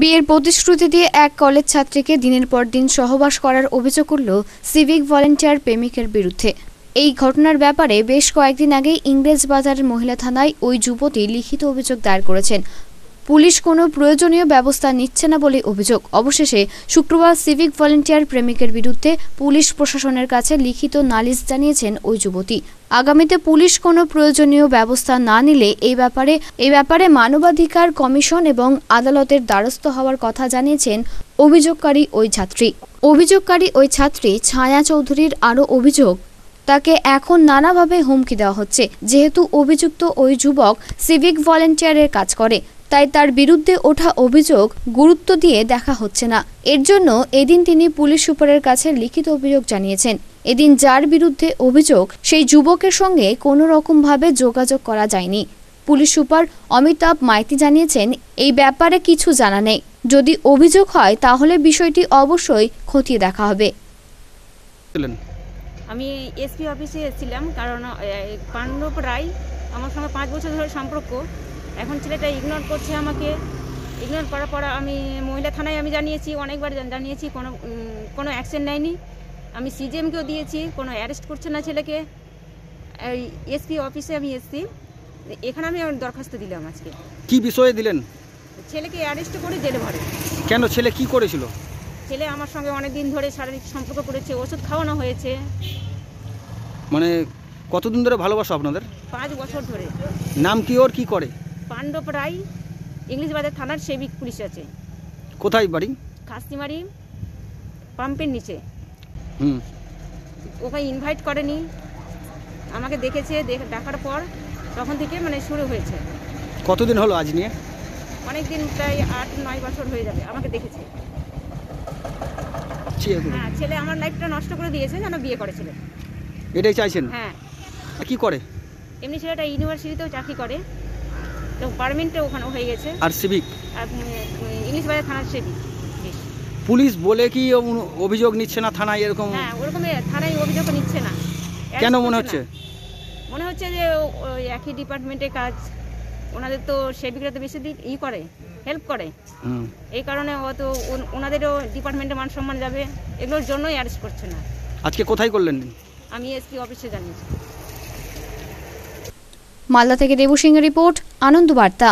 বিয়ের প্রতিশ্রুতি দিয়ে এক কলেজ ছাত্রীকে দিনের পর দিন সহবাস করার অভিযোগ করল সিভিক ভলেন্টিয়ার প্রেমিকের বিরুদ্ধে। এই ঘটনার ব্যাপারে বেশ কয়েকদিন আগে ইংরেজ বাজারের মহিলা থানায় ওই যুবতী লিখিত অভিযোগ দায়ের করেছেন। পুলিশ কোনো প্রয়োজনীয় ব্যবস্থা নিচ্ছে না বলে অভিযোগ। অবশেষে শুক্রবার সিভিক ভলেন্টিয়ার প্রেমিকের বিরুদ্ধে পুলিশ প্রশাসনের কাছে লিখিত নালিশ জানিয়েছেন ওই যুবতী। আগামীতে পুলিশ কোনো প্রয়োজনীয় ব্যবস্থা না নিলে এই ব্যাপারে এই ব্যাপারে মানবাধিকার কমিশন এবং আদালতের দ্বারস্থ হওয়ার কথা জানিয়েছেন অভিযোগকারী ওই ছাত্রী। অভিযোগকারী ওই ছাত্রী ছায়া চৌধুরীর আরও অভিযোগ, তাকে এখন নানাভাবে হুমকি দেওয়া হচ্ছে। যেহেতু অভিযুক্ত ওই যুবক সিভিক ভলেন্টিয়ারের কাজ করে তাই তার বিরুদ্ধে ওঠা অভিযোগ গুরুত্ব দিয়ে দেখা হচ্ছে না। এর জন্য এদিন তিনি পুলিশ সুপারের কাছে লিখিত অভিযোগ জানিয়েছেন। এদিন যার বিরুদ্ধে অভিযোগ সেই যুবকের সঙ্গে কোনো রকমভাবে যোগাযোগ করা যায়নি। পুলিশ সুপার অমিতাভ মাইতি জানিয়েছেন এই ব্যাপারে কিছু জানা নেই। যদি অভিযোগ হয় তাহলে বিষয়টি অবশ্যই খতিয়ে দেখা হবে। আমি এসপি অফিসে এসেছিলাম কারণ পাণ্ডব রায় আমার সঙ্গে পাঁচ বছর ধরে সম্পর্ক। এখন ছেলেটা ইগনোর করছে আমাকে। ইগনোর করার পর আমি মহিলা থানায় আমি জানিয়েছি অনেকবার জানিয়েছি কোনো কোনো অ্যাকশন নেয়নি। আমি সিজিএমকেও দিয়েছি কোনো অ্যারেস্ট করছে না ছেলেকে। এই এসপি অফিসে আমি এসছি। এখানে আমি দরখাস্ত দিলাম আজকে। কি বিষয়ে দিলেন? ছেলেকে অ্যারেস্ট করে জেলে ভরে। কেন ছেলে কি করেছিল? ছেলে আমার সঙ্গে অনেক দিন ধরে শারীরিক সম্পর্ক করেছে ওষুধ খাওয়ানো হয়েছে। মানে কতদিন ধরে ভালোবাসো আপনাদের? পাঁচ বছর ধরে। নাম কি ওর? কি করে? পাণ্ডব রায় ইংলিশ বাজার থানার সেবিক পুলিশ আছে। কোথায় বাড়ি? খাস্তিমারি পাম্পের নিচে। হুম। ওকে ইনভাইট করেনি। আমাকে দেখেছে দেখ- দেখার পর তখন থেকে মানে শুরু হয়েছে। কতদিন হলো আজ নিয়ে? অনেক দিন প্রায় আট নয় বছর হয়ে যাবে আমাকে দেখেছে। হ্যাঁ ছেলে আমার লাইফটা নষ্ট করে দিয়েছে যেন বিয়ে করেছিল এটাই চাইছেন? হ্যাঁ। কি করে? এমনি ছেলেটা ইউনিভার্সিটিতেও চাকরি করে। তো পারমিটটা ওখানে হয়ে গেছে। আর সিভিক? আর ইংলিশ বাজার থানার বেশ। পুলিশ বলে কি অভিযোগ নিচ্ছে না থানায় এরকম? হ্যাঁ ওরকম থানায় অভিযোগ নিচ্ছে না। কেন মনে হচ্ছে? মনে হচ্ছে যে ওই একই ডিপার্টমেন্টের কাজ। ওনাদের তো সেবিকরা তো বেশি দি- ই করে হেল্প করে। এই কারণে অত ওনাদেরও ডিপার্টমেন্টে মান সম্মান যাবে। এগুলোর জন্যই অ্যারেস্ট করছে না। আজকে কোথায় করলেন? আমি এসপি অফিসে জানিয়েছি। মালদা থেকে দেবু রিপোর্ট আনন্দ বার্তা